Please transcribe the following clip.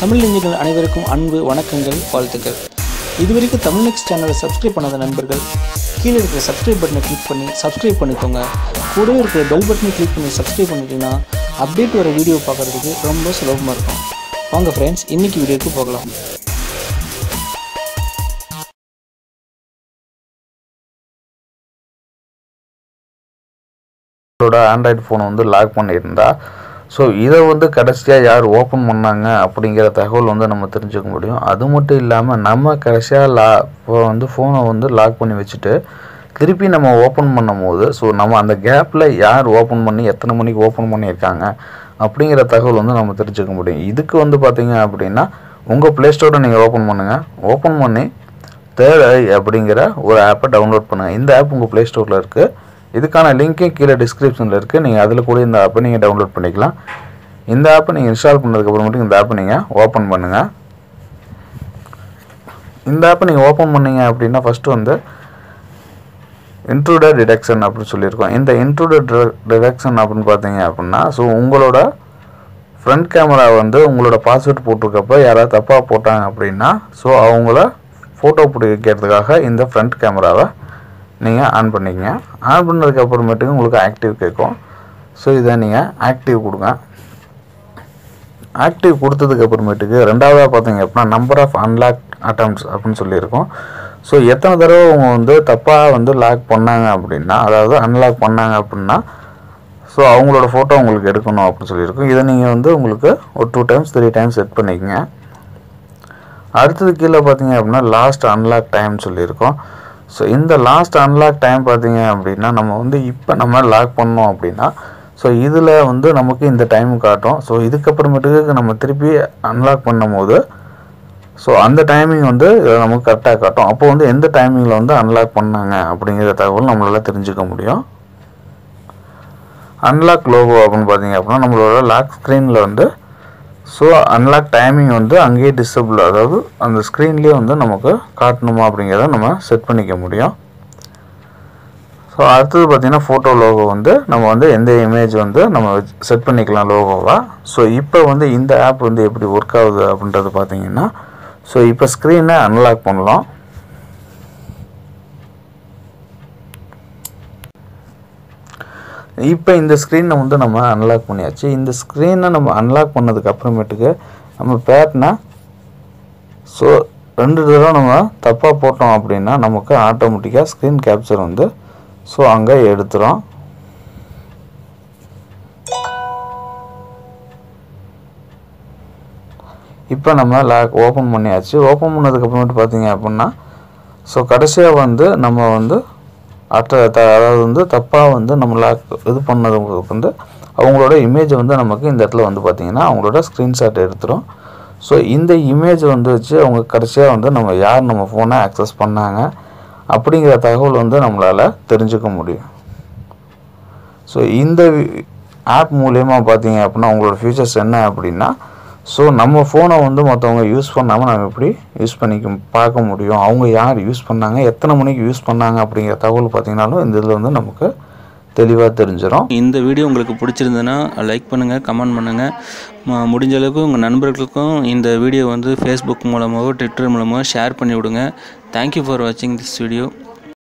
தமிழ் நெஞ்சுகள் அனைவருக்கும் அன்பு வணக்கங்கள் வாழ்த்துக்கள். இதுவரைக்கும் தமிழ் நெக்ஸ்ட் சேனலை சப்ஸ்கிரைப் பண்ணாத நண்பர்கள் கீழே இருக்கிற சப்ஸ்கிரைப் பட்டனை கிளிக் பண்ணி சப்ஸ்கிரைப் பண்ணிக்கோங்க. கூடவே இருக்கிற பெல் பட்டனை கிளிக் பண்ணி சப்ஸ்கிரைப் பண்ணிட்டீங்கன்னா அப்டேட் வர வீடியோ பார்க்குறதுக்கு ரொம்ப சுலபமாக இருக்கும். வாங்க ஃப்ரெண்ட்ஸ் இன்றைக்கி வீடியோக்கு போகலாம். ஆண்ட்ராய்டு ஃபோனை வந்து லாக் பண்ணியிருந்தா ஸோ இதை வந்து கடைசியாக யார் ஓப்பன் பண்ணாங்க அப்படிங்கிற தகவல் வந்து நம்ம தெரிஞ்சுக்க முடியும். அது மட்டும் இல்லாமல் நம்ம கடைசியாக லா இப்போ வந்து ஃபோனை வந்து லாக் பண்ணி வச்சுட்டு திருப்பி நம்ம ஓப்பன் பண்ணும் போது ஸோ நம்ம அந்த கேப்பில் யார் ஓப்பன் பண்ணி எத்தனை மணிக்கு ஓப்பன் பண்ணியிருக்காங்க அப்படிங்கிற தகவல் வந்து நம்ம தெரிஞ்சுக்க முடியும். இதுக்கு வந்து பார்த்திங்க அப்படின்னா உங்கள் ப்ளே ஸ்டோரை நீங்கள் ஓப்பன் பண்ணுங்கள் ஓப்பன் பண்ணி தேர்ட் ஐ அப்படிங்கிற ஒரு ஆப்பை டவுன்லோட் பண்ணுங்கள் இந்த ஆப் உங்கள் ப்ளே ஸ்டோரில் இருக்குது இதுக்கான லிங்க்கும் கீழே டிஸ்கிரிப்ஷனில் இருக்குது நீங்கள் அதில் கூட இந்த ஆப்பை நீங்கள் டவுன்லோட் பண்ணிக்கலாம். இந்த ஆப்பை நீங்கள் இன்ஸ்டால் பண்ணதுக்கப்புறம் மட்டும் இந்த ஆப்பை நீங்கள் ஓப்பன் பண்ணுங்கள் இந்த ஆப்பை நீங்கள் ஓப்பன் பண்ணீங்க அப்படின்னா ஃபஸ்ட்டு வந்து இன்ட்ரூடர் டிடெக்ஷன் அப்படின்னு சொல்லியிருக்கோம். இந்த இன்ட்ரூடர் டிடெக்ஷன் அப்படின்னு பார்த்தீங்க அப்படின்னா ஸோ உங்களோட ஃப்ரண்ட் கேமரா வந்து உங்களோட பாஸ்வேர்ட் போட்டிருக்கப்ப யாராவது தப்பாக போட்டாங்க அப்படின்னா ஸோ அவங்கள ஃபோட்டோ பிடிக்கிறதுக்காக இந்த ஃப்ரண்ட் கேமராவை நீங்கள் ஆன் பண்ணிக்கங்க. ஆன் பண்ணதுக்கு அப்புறமேட்டுக்கு உங்களுக்கு ஆக்டிவ் கேட்கும். ஸோ இதை நீங்கள் ஆக்டிவ் கொடுங்க. ஆக்டிவ் கொடுத்ததுக்கு அப்புறமேட்டுக்கு ரெண்டாவதாக பார்த்தீங்க அப்படின்னா நம்பர் ஆஃப் அன்லாக் அட்டம்ப்ட்ஸ் அப்படின்னு சொல்லியிருக்கோம். ஸோ எத்தனை தடவை அவங்க வந்து தப்பாக வந்து லாக் பண்ணாங்க அப்படின்னா அதாவது அன்லாக் பண்ணாங்க அப்படின்னா ஸோ அவங்களோட ஃபோட்டோ உங்களுக்கு எடுக்கணும் அப்படின்னு சொல்லியிருக்கோம். இதை நீங்கள் வந்து உங்களுக்கு ஒரு two times three times set பண்ணிக்கங்க. அடுத்தது கீழே பார்த்தீங்க அப்படின்னா லாஸ்ட் அன்லாக் டைம் சொல்லியிருக்கோம். ஸோ இந்த லாஸ்ட் அன்லாக் டைம் பார்த்தீங்க அப்படின்னா நம்ம வந்து இப்போ நம்ம லாக் பண்ணோம் அப்படின்னா ஸோ இதில் வந்து நமக்கு இந்த டைம் காட்டும். ஸோ இதுக்கப்புறமேட்டுக்கு நம்ம திருப்பி அன்லாக் பண்ணும்போது ஸோ அந்த டைமிங் வந்து இதில் நமக்கு கரெக்டாக காட்டும். அப்போ வந்து எந்த டைமிங்கில் வந்து அன்லாக் பண்ணாங்க அப்படிங்கிற தகவல் நம்மளால் தெரிஞ்சுக்க முடியும். அன்லாக் லோகோ அப்படின்னு பார்த்தீங்க அப்படின்னா நம்மளோட லாக் ஸ்க்ரீனில் வந்து ஸோ அன்லாக் டைமிங் வந்து அங்கேயே டிசபிள் அதாவது அந்த ஸ்க்ரீன்லேயே வந்து நமக்கு காட்டணுமா அப்படிங்கிறத நம்ம செட் பண்ணிக்க முடியும். ஸோ அடுத்தது பார்த்திங்கன்னா ஃபோட்டோ லோகோ வந்து நம்ம வந்து எந்த இமேஜ் வந்து நம்ம செட் பண்ணிக்கலாம் லோகோவாக ஸோ இப்போ வந்து இந்த ஆப் வந்து எப்படி ஒர்க் ஆகுது அப்படின்றது பார்த்தீங்கன்னா ஸோ இப்போ ஸ்க்ரீனை அன்லாக் பண்ணலாம். இப்போ இந்த ஸ்க்ரீனை வந்து நம்ம அன்லாக் பண்ணியாச்சு. இந்த ஸ்க்ரீனை நம்ம அன்லாக் பண்ணதுக்கு அப்புறமேட்டுக்கு நம்ம பேட்னா ஸோ ரெண்டு தடவை நம்ம தப்பாக போட்டோம் அப்படின்னா நமக்கு ஆட்டோமேட்டிக்காக ஸ்க்ரீன் கேப்சர் வந்து ஸோ அங்கே எடுத்துடும் இப்போ நம்ம லாக் ஓப்பன் பண்ணியாச்சு. ஓப்பன் பண்ணதுக்கப்புறமேட்டு பார்த்தீங்க அப்படின்னா ஸோ கடைசியாக வந்து நம்ம வந்து அட்ட த அதாவது வந்து தப்பாக வந்து நம்ம இது பண்ணதுங்களுக்கு வந்து அவங்களோட இமேஜ் வந்து நமக்கு இந்த இடத்துல வந்து பார்த்திங்கன்னா அவங்களோட ஸ்க்ரீன்ஷாட் எடுத்துரும். ஸோ இந்த இமேஜ் வந்து வச்சு அவங்க கடைசியாக வந்து நம்ம யார் நம்ம ஃபோனை ஆக்சஸ் பண்ணாங்க அப்படிங்கிற தகவல் வந்து நம்மளால் தெரிஞ்சுக்க முடியும். ஸோ இந்த ஆப் மூலயமா பார்த்தீங்க அப்படின்னா உங்களோட ஃபியூச்சர்ஸ் என்ன அப்படின்னா ஸோ நம்ம ஃபோனை வந்து மற்றவங்க யூஸ் பண்ணாமல் நம்ம எப்படி யூஸ் பண்ணிக்க பார்க்க முடியும்? அவங்க யார் யூஸ் பண்ணாங்க? எத்தனை மணிக்கு யூஸ் பண்ணாங்க? அப்படிங்கிற தகவல் பார்த்திங்கனாலும் இந்த இதில் வந்து நமக்கு தெளிவாக தெரிஞ்சிடும் இந்த வீடியோ உங்களுக்கு பிடிச்சிருந்ததுன்னா லைக் பண்ணுங்கள் கமெண்ட் பண்ணுங்கள் முடிஞ்ச அளவுக்கு உங்கள் நண்பர்களுக்கும் இந்த வீடியோ வந்து ஃபேஸ்புக் மூலமாகவோ ட்விட்டர் மூலமாகவோ ஷேர் பண்ணி விடுங்க தேங்க்யூ ஃபார் வாட்சிங் திஸ் வீடியோ